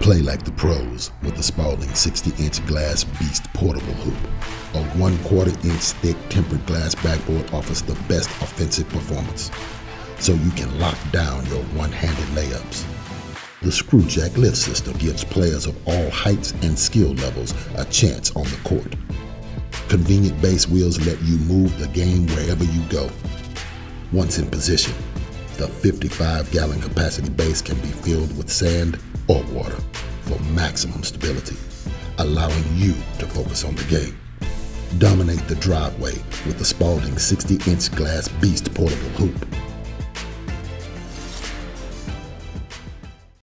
Play like the pros with the Spalding 60-inch glass beast portable hoop. A one-quarter inch thick tempered glass backboard offers the best offensive performance, so you can lock down your one-handed layups. The Screwjack lift system gives players of all heights and skill levels a chance on the court. Convenient base wheels let you move the game wherever you go. Once in position, the 55 gallon capacity base can be filled with sand or water for maximum stability, allowing you to focus on the game. Dominate the driveway with the Spalding 60 inch glass beast portable hoop